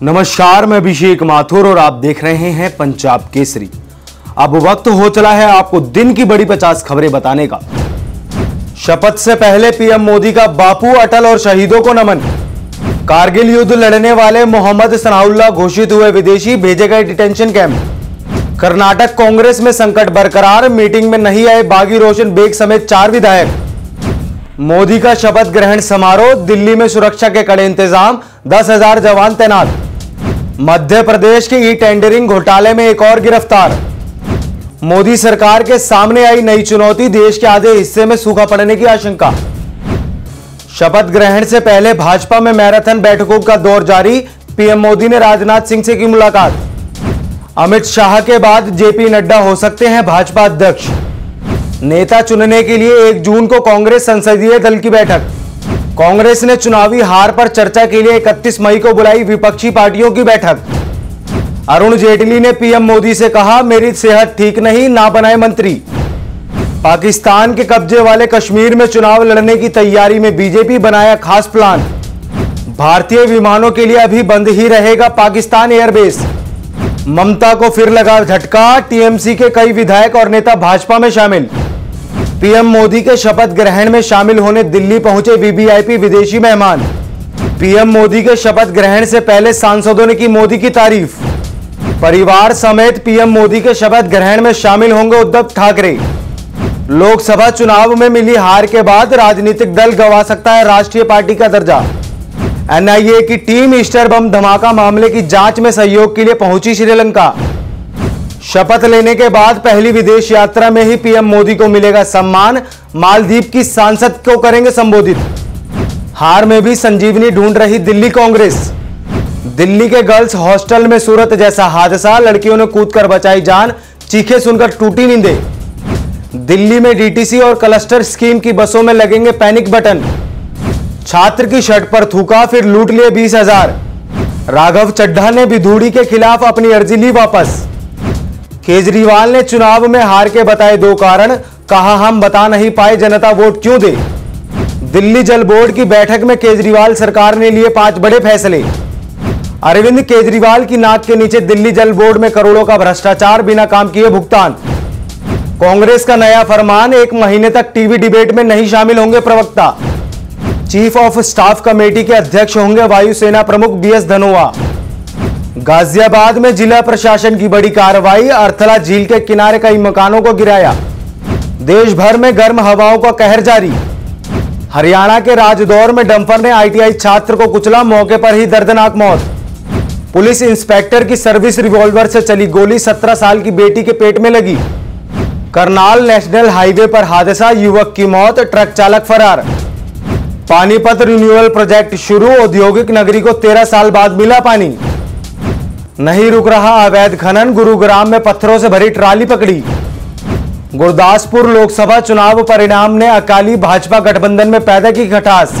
नमस्कार, मैं अभिषेक माथुर और आप देख रहे हैं पंजाब केसरी। अब वक्त हो चला है आपको दिन की बड़ी पचास खबरें बताने का। शपथ से पहले पीएम मोदी का बापू, अटल और शहीदों को नमन। कारगिल युद्ध लड़ने वाले मोहम्मद सनाउल्ला घोषित हुए विदेशी, भेजे गए डिटेंशन कैंप। कर्नाटक कांग्रेस में संकट बरकरार, मीटिंग में नहीं आए बागी रोशन बेग समेत चार विधायक। मोदी का शपथ ग्रहण समारोह, दिल्ली में सुरक्षा के कड़े इंतज़ाम, दस हज़ार जवान तैनात। मध्य प्रदेश के ई टेंडरिंग घोटाले में एक और गिरफ़्तार। मोदी सरकार के सामने आई नई चुनौती, देश के आधे हिस्से में सूखा पड़ने की आशंका। शपथ ग्रहण से पहले भाजपा में मैराथन बैठकों का दौर जारी, पीएम मोदी ने राजनाथ सिंह से की मुलाकात। अमित शाह के बाद जेपी नड्डा हो सकते हैं भाजपा अध्यक्ष। नेता चुनने के लिए एक जून को कांग्रेस संसदीय दल की बैठक। कांग्रेस ने चुनावी हार पर चर्चा के लिए 31 मई को बुलाई विपक्षी पार्टियों की बैठक। अरुण जेटली ने पीएम मोदी से कहा, मेरी सेहत ठीक नहीं, ना बनाए मंत्री। पाकिस्तान के कब्जे वाले कश्मीर में चुनाव लड़ने की तैयारी में बीजेपी बनाया खास प्लान। भारतीय विमानों के लिए अभी बंद ही रहेगा पाकिस्तान एयरबेस। ममता को फिर लगा झटका, टीएमसी के कई विधायक और नेता भाजपा में शामिल। पीएम मोदी के शपथ ग्रहण में शामिल होने दिल्ली पहुँचे वीवीआईपी विदेशी मेहमान। पीएम मोदी के शपथ ग्रहण से पहले सांसदों ने की मोदी की तारीफ़। परिवार समेत पीएम मोदी के शपथ ग्रहण में शामिल होंगे उद्धव ठाकरे। लोकसभा चुनाव में मिली हार के बाद राजनीतिक दल गवा सकता है राष्ट्रीय पार्टी का दर्जा। एनआईए की टीम ईस्टर बम धमाका मामले की जाँच में सहयोग के लिए पहुँची श्रीलंका। शपथ लेने के बाद पहली विदेश यात्रा में ही पीएम मोदी को मिलेगा सम्मान। मालदीप की सांसद को करेंगे संबोधित। हार में भी संजीवनी ढूंढ रही दिल्ली कांग्रेस। दिल्ली के गर्ल्स हॉस्टल में सूरत जैसा हादसा, लड़कियों ने कूदकर बचाई जान, चीखे सुनकर टूटी नींदे। दिल्ली में डीटीसी और क्लस्टर स्कीम की बसों में लगेंगे पैनिक बटन। छात्र की शर्ट पर थूका, फिर लूट लिए बीस हज़ार। राघव चड्ढा ने विधूड़ी के खिलाफ अपनी अर्जी ली वापस। केजरीवाल ने चुनाव में हार के बताए दो कारण। कहा, हम बता नहीं पाए, जनता वोट क्यों दे? दिल्ली जल बोर्ड की बैठक में केजरीवाल सरकार ने लिए पाँच बड़े फैसले। अरविंद केजरीवाल की नाक के नीचे दिल्ली जल बोर्ड में करोड़ों का भ्रष्टाचार, बिना काम किए भुगतान। कांग्रेस का नया फरमान, एक महीने तक टीवी डिबेट में नहीं शामिल होंगे प्रवक्ता। चीफ ऑफ़ स्टाफ कमेटी के अध्यक्ष होंगे वायुसेना प्रमुख बी एस धनोआ। गाजियाबाद में जिला प्रशासन की बड़ी कार्रवाई, अर्थला झील के किनारे कई मकानों को गिराया। देश भर में गर्म हवाओं का कहर जारी। हरियाणा के राजदौर में डंपर ने आईटीआई छात्र को कुचला, मौके पर ही दर्दनाक मौत। पुलिस इंस्पेक्टर की सर्विस रिवॉल्वर से चली गोली 17 साल की बेटी के पेट में लगी। करनाल नेशनल हाईवे पर हादसा, युवक की मौत, ट्रक चालक फरार। पानीपत रिन्यूअल प्रोजेक्ट शुरू, औद्योगिक नगरी को 13 साल बाद मिला पानी। नहीं रुक रहा अवैध खनन, गुरुग्राम में पत्थरों से भरी ट्राली पकड़ी। गुरदासपुर लोकसभा चुनाव परिणाम ने अकाली भाजपा गठबंधन में पैदा की खटास।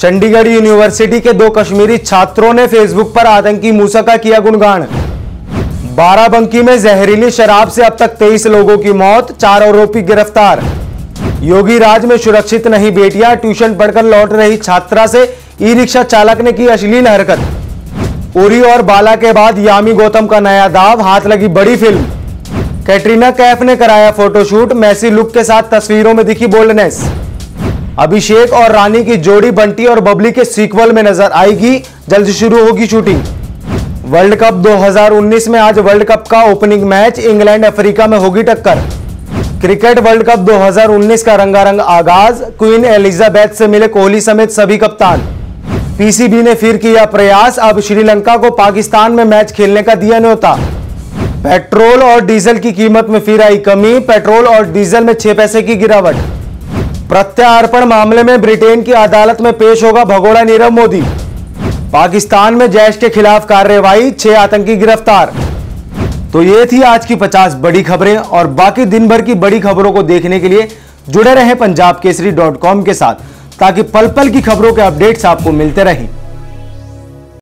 चंडीगढ़ यूनिवर्सिटी के दो कश्मीरी छात्रों ने फेसबुक पर आतंकी मूसा का किया गुणगान। बाराबंकी में जहरीली शराब से अब तक तेईस लोगों की मौत, चार आरोपी गिरफ़्तार। योगी राज में सुरक्षित नहीं बेटियाँ, ट्यूशन पढ़कर लौट रही छात्रा से ई रिक्शा चालक ने की अश्लील हरकत। उरी और बाला के बाद यामी गौतम का नया दाव, हाथ लगी बड़ी फ़िल्म। कैटरीना कैफ ने कराया फोटोशूट, मैसी लुक के साथ तस्वीरों में दिखी बोल्डनेस अभिषेक और रानी की जोड़ी बंटी और बबली के सीक्वल में नज़र आएगी, जल्द शुरू होगी शूटिंग वर्ल्ड कप 2019 में आज वर्ल्ड कप का ओपनिंग मैच इंग्लैंड अफ्रीका में होगी टक्कर। क्रिकेट वर्ल्ड कप 2019 का रंगारंग आगाज़, क्वीन एलिजाबेथ से मिले कोहली समेत सभी कप्तान। पीसीबी ने फिर किया प्रयास। अब श्रीलंका को पाकिस्तान में मैच खेलने का दिया न्योता। पेट्रोल और डीजल की कीमत में फिर आई कमी। पेट्रोल और डीजल में छह पैसे की गिरावट। प्रत्यार्पण मामले में ब्रिटेन की अदालत में पेश होगा भगोड़ा नीरव मोदी। पाकिस्तान में जैश के खिलाफ कार्रवाई, छह आतंकी गिरफ़्तार। तो ये थी आज की 50 बड़ी खबरें और बाकी दिन भर की बड़ी खबरों को देखने के लिए जुड़े रहे पंजाब केसरी डॉट कॉम के साथ। ताकि पल पल की खबरों के अपडेट्स आपको मिलते रहें।